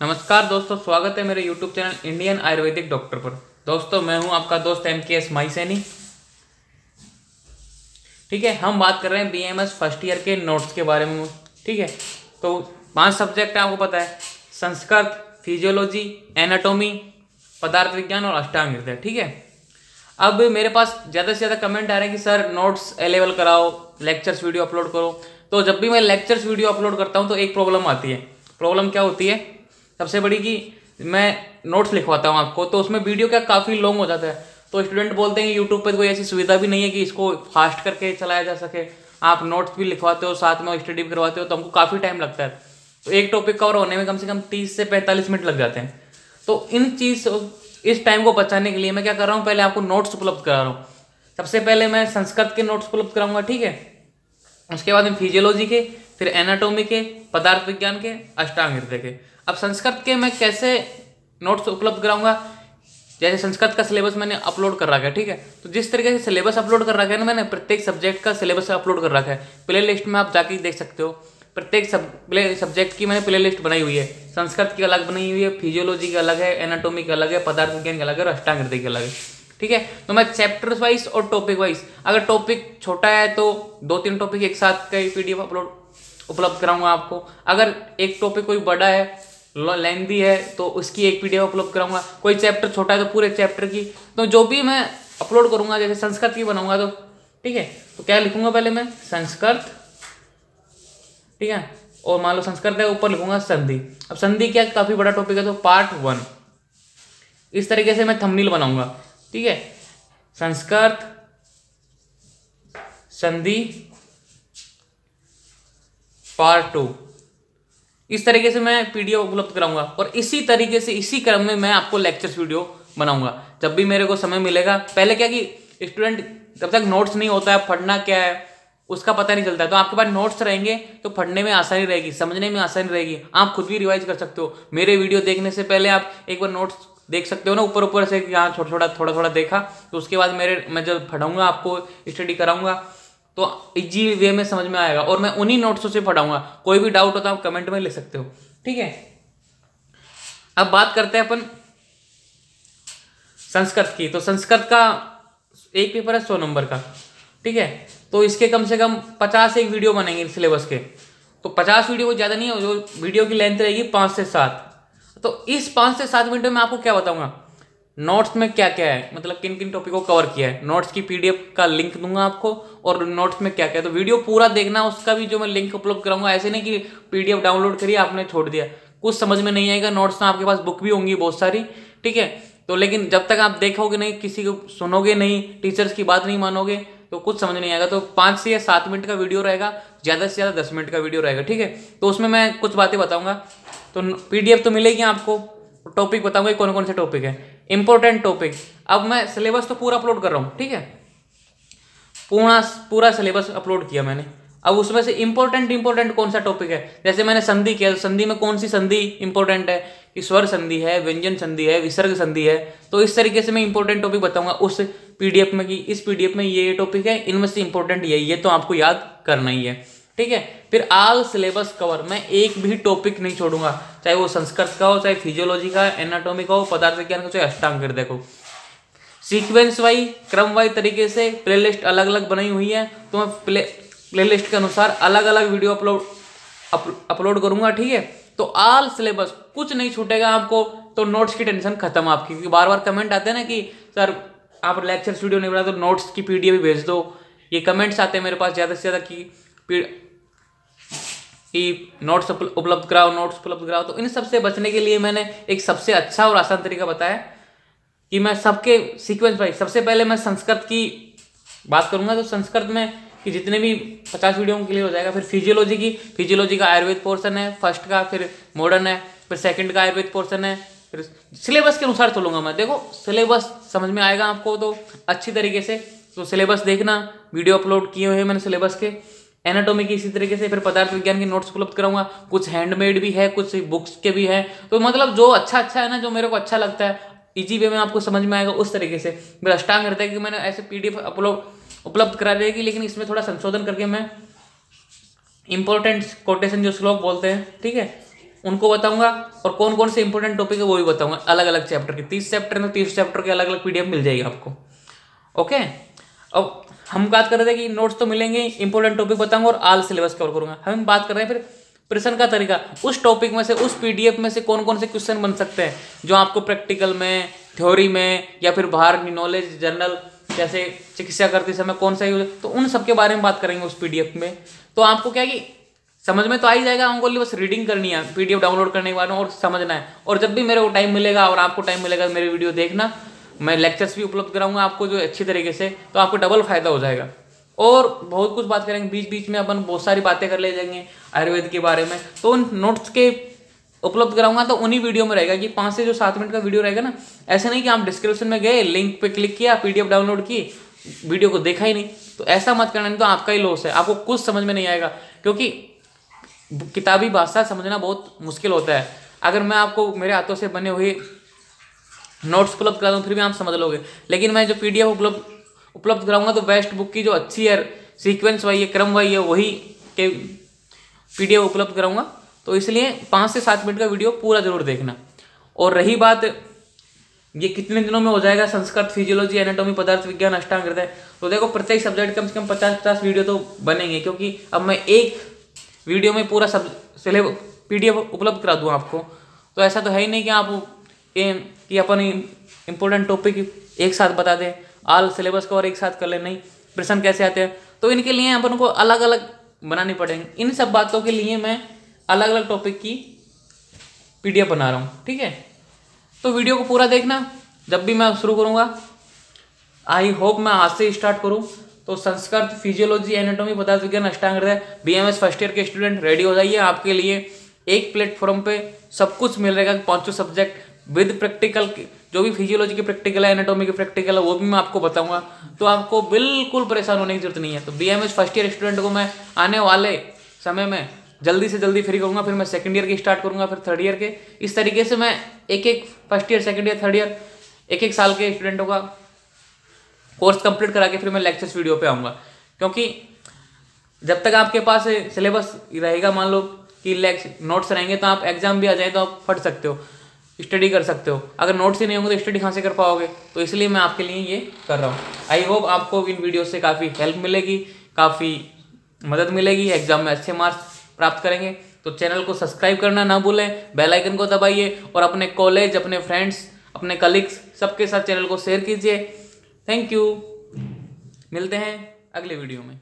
नमस्कार दोस्तों, स्वागत है मेरे YouTube channel Indian ayurvedic doctor पर। दोस्तों, मैं हूँ आपका दोस्त एम के एस माई सैनी ठीक है, हम बात कर रहे हैं B M S first year के नोट्स के बारे में। ठीक है तो पाँच सब्जेक्ट आपको पता है। संस्कृत फिजियोलॉजी एनाटोमी पदार्थ विज्ञान और अष्टांग हृदय ठीक है, अब मेरे पास ज़्यादा से ज़्यादा कमेंट आ रहे हैं कि, सर नोट्स अवेलेबल कराओ लेक्चर्स वीडियो अपलोड करो। तो जब भी मैं लेक्चर्स वीडियो अपलोड करता हूँ तो एक प्रॉब्लम आती है। प्रॉब्लम क्या होती है? सबसे बड़ी कि मैं नोट्स लिखवाता हूँ आपको तो उसमें वीडियो क्या काफ़ी लॉन्ग हो जाता है। तो स्टूडेंट बोलते हैं कि यूट्यूब पर कोई ऐसी सुविधा भी नहीं है कि इसको फास्ट करके चलाया जा सके। आप नोट्स भी लिखवाते हो, साथ में स्टडी भी करवाते हो तो हमको काफ़ी टाइम लगता है। तो एक टॉपिक कवर होने में कम से कम तीस से पैंतालीस मिनट लग जाते हैं। तो इन चीज़, इस टाइम को बचाने के लिए मैं क्या कर रहा हूँ, पहले आपको नोट्स उपलब्ध करा रहा हूँ। सबसे पहले मैं संस्कृत के नोट्स उपलब्ध कराऊँगा, ठीक है? उसके बाद में फिजियोलॉजी के, फिर एनाटोमी के, पदार्थ विज्ञान के, अष्टांग हृदय के। अब संस्कृत के मैं कैसे नोट्स उपलब्ध कराऊँगा? जैसे संस्कृत का सिलेबस मैंने अपलोड कर रखा है, ठीक है? तो जिस तरीके से सिलेबस अपलोड कर रखा है ना मैंने, प्रत्येक सब्जेक्ट का सिलेबस अपलोड कर रखा है। प्ले लिस्ट में आप जाके देख सकते हो। प्रत्येक सब प्ले सब्जेक्ट की मैंने प्ले लिस्ट बनाई हुई है। संस्कृत की अलग बनाई हुई है फिजियोलॉजी की अलग है एनाटोमी की अलग है पदार्थ विज्ञान की अलग है और अष्टांग की अलग है, ठीक है? तो मैं चैप्टर वाइज और टॉपिक वाइज अगर टॉपिक छोटा है तो दो तीन टॉपिक एक साथ का पीडीएफ अपलोड उपलब्ध कराऊँगा आपको। अगर एक टॉपिक कोई बड़ा है लेंदी है तो उसकी एक पीडीएफ अपलोड कराऊँगा। कोई चैप्टर छोटा है तो पूरे चैप्टर की। तो जो भी मैं अपलोड करूँगा, जैसे संस्कृत की बनाऊँगा तो ठीक है? तो क्या लिखूँगा पहले मैं? संस्कृत, ठीक है? और मान लो संस्कृत है, ऊपर लिखूँगा संधि। अब संधि क्या काफ़ी बड़ा टॉपिक है तो पार्ट वन इस तरीके से मैं थंबनेल बनाऊँगा, ठीक है? संस्कृत, संधि पार्ट टू इस तरीके से मैं पीडीएफ उपलब्ध कराऊँगा और इसी तरीके से इसी क्रम में मैं आपको लेक्चर्स वीडियो बनाऊँगा। जब भी मेरे को समय मिलेगा, पहले क्या कि स्टूडेंट जब तक नोट्स नहीं होता है, पढ़ना क्या है, उसका पता नहीं चलता तो आपके पास नोट्स रहेंगे तो पढ़ने में आसानी रहेगी, समझने में आसानी रहेगी। आप खुद भी रिवाइज कर सकते हो। मेरे वीडियो देखने से पहले आप एक बार नोट्स देख सकते हो ना, ऊपर ऊपर से यहाँ छोटा छोटा थोड़ा थोड़ा देखा तो उसके बाद मेरे, मैं जब पढ़ाऊँगा, आपको स्टडी कराऊँगा तो इजी वे में समझ में आएगा। और मैं उन्हीं नोट्सों से पढ़ाऊँगा। कोई भी डाउट होता है आप कमेंट में लिख सकते हो। ठीक है? अब बात करते हैं अपन संस्कृत की। तो संस्कृत का एक पेपर है सौ नंबर का। ठीक है? तो इसके कम से कम पचास एक वीडियो बनेंगे सिलेबस के। तो पचास वीडियो को ज़्यादा नहीं है, जो वीडियो की लेंथ रहेगी पाँच से सात। तो इस पाँच से सात मिनट में आपको क्या बताऊँगा? नोट्स में क्या क्या है? मतलब किन किन टॉपिक को कवर किया है? नोट्स की पीडीएफ का लिंक दूँगा आपको और नोट्स में क्या क्या है? तो वीडियो पूरा देखना, उसका भी जो मैं लिंक उपलब्ध कराऊँगा, ऐसे नहीं कि पीडीएफ डाउनलोड करिए आपने छोड़ दिया। कुछ समझ में नहीं आएगा नोट्स तो आपके पास बुक भी होंगी बहुत सारी, ठीक है? तो लेकिन जब तक आप देखोगे नहीं, किसी को सुनोगे नहीं टीचर्स की बात नहीं मानोगे तो कुछ समझ नहीं आएगा। तो पाँच से या सात मिनट का वीडियो रहेगा, ज़्यादा से ज़्यादा दस मिनट का वीडियो रहेगा, ठीक है? तो उसमें मैं कुछ बातें बताऊँगा। तो पीडीएफ तो मिलेगी आपको टॉपिक बताऊँगा कौन कौन से टॉपिक है। इंपॉर्टेंट टॉपिक अब मैं सिलेबस तो पूरा अपलोड कर रहा हूँ, ठीक है? पूरा पूरा सिलेबस अपलोड किया मैंने। अब उसमें से इंपॉर्टेंट इंपॉर्टेंट कौन सा टॉपिक है? जैसे मैंने संधि किया संधि में कौन सी संधि इंपॉर्टेंट है? कि स्वर संधि है, व्यंजन संधि है, विसर्ग संधि है। तो इस तरीके से मैं इंपॉर्टेंट टॉपिक बताऊँगा उस पीडीएफ में कि इस पीडीएफ में ये टॉपिक है, इनमें से इंपॉर्टेंट यही है तो आपको याद करना ही है। ठीक है? फिर आल सिलेबस कवर मैं एक भी टॉपिक नहीं छोड़ूँगा। चाहे वो संस्कृत का हो, चाहे फिजियोलॉजी का एनाटॉमी का हो, पदार्थ विज्ञान का चाहे अष्टांग को सीक्वेंस वाई क्रम वाई तरीके से प्लेलिस्ट अलग अलग बनाई हुई है। तो मैं प्ले प्लेलिस्ट के अनुसार अलग अलग वीडियो अपलोड अपलोड करूँगा, ठीक है? तो आल सिलेबस कुछ नहीं छूटेगा आपको तो नोट्स की टेंशन खत्म आपकी। क्योंकि बार बार कमेंट आते हैं ना कि, सर, आप लेक्चर वीडियो नहीं बना तो नोट्स की पीडीएफ भेज दो। ये कमेंट्स आते हैं मेरे पास ज़्यादा से ज़्यादा की कि नोट्स उपलब्ध कराओ नोट्स उपलब्ध कराओ। तो इन सबसे बचने के लिए मैंने एक सबसे अच्छा और आसान तरीका बताया कि मैं सबके सीक्वेंस भाई सबसे पहले मैं संस्कृत की बात करूँगा। तो संस्कृत में कि जितने भी पचास वीडियो के लिए हो जाएगा। फिर फिजियोलॉजी की फिजियोलॉजी का आयुर्वेद पोर्सन है फ़र्स्ट का फिर मॉडर्न है, फिर सेकंड का आयुर्वेद पोर्सन है, फिर सिलेबस के अनुसार चलूँगा मैं। देखो सिलेबस समझ में आएगा आपको तो अच्छी तरीके से। तो सिलेबस देखना वीडियो अपलोड किए हुए हैं मैंने सिलेबस के। एनाटोमी की इसी तरीके से फिर पदार्थ विज्ञान के नोट्स उपलब्ध कराऊँगा। कुछ हैंडमेड भी है, कुछ बुक्स के भी है। तो मतलब जो अच्छा अच्छा है ना, जो मेरे को अच्छा लगता है इजी वे में आपको समझ में आएगा उस तरीके से। मेरा अष्टांग हृदय कि मैंने ऐसे पीडीएफ अपलोड उपलब्ध करा देगी लेकिन इसमें थोड़ा संशोधन करके मैं इंपॉर्टेंट कोटेशन जो श्लोक बोलते हैं, ठीक है, उनको बताऊँगा और कौन कौन से इंपॉर्टेंट टॉपिक है वो भी बताऊँगा। अलग अलग चैप्टर के, तीस चैप्टर में तीस चैप्टर के अलग अलग पीडीएफ मिल जाएगी आपको। ओके अब हम बात कर रहे थे कि नोट्स तो मिलेंगे इंपॉर्टेंट टॉपिक बताऊँगा और आल सिलेबस कवर करूँगा। हम बात कर रहे हैं फिर प्रश्न का तरीका। उस टॉपिक में से, उस पीडीएफ में से कौन कौन से क्वेश्चन बन सकते हैं, जो आपको प्रैक्टिकल में थ्योरी में, या फिर बाहर नॉलेज जनरल जैसे चिकित्सा करते समय कौन सा यूज़ तो उन सब के बारे में बात करेंगे उस पीडीएफ में। तो आपको क्या कि समझ में तो आ ही जाएगा हमको बस रीडिंग करनी है पीडीएफ डाउनलोड करने के बाद और समझना है। और जब भी मेरे को टाइम मिलेगा और आपको टाइम मिलेगा, मेरी वीडियो देखना मैं लेक्चर्स भी उपलब्ध कराऊँगा आपको जो अच्छी तरीके से तो आपको डबल फ़ायदा हो जाएगा। और बहुत कुछ बात करेंगे बीच बीच में अपन बहुत सारी बातें कर ले जाएँगे, आयुर्वेद के बारे में। तो उन नोट्स के उपलब्ध कराऊँगा तो उन्हीं वीडियो में रहेगा कि पाँच से जो सात मिनट का वीडियो रहेगा ना, ऐसे नहीं कि आप डिस्क्रिप्शन में गए लिंक पे क्लिक किया पीडीएफ डाउनलोड की वीडियो को देखा ही नहीं। तो ऐसा मत करना, नहीं तो आपका ही लॉस है। आपको कुछ समझ में नहीं आएगा, क्योंकि किताबी भाषा समझना बहुत मुश्किल होता है। अगर मैं आपको, मेरे हाथों से बने हुए नोट्स उपलब्ध करा दूँ, फिर भी आप समझ लोगे। लेकिन मैं जो पी डी उपलब्ध उपलब्ध कराऊँगा तो बेस्ट बुक की जो अच्छी है सीक्वेंस वाई है, क्रम वाई है, वही के पीडीएफ उपलब्ध कराऊँगा। तो इसलिए पाँच से सात मिनट का वीडियो पूरा ज़रूर देखना। और रही बात, ये कितने दिनों में हो जाएगा, संस्कृत फिजियोलॉजी एनाटॉमी पदार्थ विज्ञान, अष्टांग हृदय? तो देखो, प्रत्येक सब्जेक्ट कम से कम पचास पचास वीडियो तो बनेंगे, क्योंकि अब मैं एक वीडियो में पूरा सब सिलेब पी उपलब्ध करा दूँ आपको। तो ऐसा तो है ही नहीं कि आप कि अपन इम्पोर्टेंट टॉपिक एक साथ बता दें आल सिलेबस को और एक साथ कर ले, नहीं, प्रश्न कैसे आते हैं? तो इनके लिए अपन को अलग अलग बनानी पड़ेंगे। इन सब बातों के लिए मैं अलग अलग टॉपिक की पीडीएफ बना रहा हूँ, ठीक है? तो वीडियो को पूरा देखना, जब भी मैं शुरू करूँगा आई होप मैं आज से स्टार्ट करूँ। तो संस्कृत फिजियोलॉजी एनाटॉमी पदार्थ विज्ञान अष्टांग बी एम फ़र्स्ट ईयर के स्टूडेंट रेडी हो जाइए। आपके लिए एक प्लेटफॉर्म पे सब कुछ मिल रहेगा, पाँचों सब्जेक्ट विद प्रैक्टिकल जो भी फिजियोलॉजी के प्रैक्टिकल है एनाटॉमी के प्रैक्टिकल है, वो भी मैं आपको बताऊँगा। तो आपको बिल्कुल परेशान होने की ज़रूरत नहीं है। तो बी फ़र्स्ट ईयर स्टूडेंट को मैं आने वाले समय में जल्दी से जल्दी फ्री करूँगा, फिर मैं सेकंड ईयर की स्टार्ट करूँगा, फिर थर्ड ईयर के। इस तरीके से मैं एक एक first year second year third year एक एक साल के स्टूडेंटों का कोर्स कंप्लीट करा के फिर मैं लेक्चर्स वीडियो पे आऊँगा। क्योंकि जब तक आपके पास सिलेबस रहेगा, मान लो कि नोट्स रहेंगे तो आप एग्ज़ाम भी आ जाए तो आप फट सकते हो। स्टडी कर सकते हो। अगर नोट्स ही नहीं होंगे तो स्टडी कहाँ से कर पाओगे? तो इसलिए मैं आपके लिए ये कर रहा हूँ। आई होप आपको इन वीडियो से काफ़ी हेल्प मिलेगी, काफ़ी मदद मिलेगी एग्ज़ाम में अच्छे मार्क्स प्राप्त करेंगे। तो चैनल को सब्सक्राइब करना ना भूलें बेल आइकन को दबाइए और अपने कॉलेज अपने फ्रेंड्स अपने कलीग्स सबके साथ चैनल को शेयर कीजिए। थैंक यू मिलते हैं अगले वीडियो में।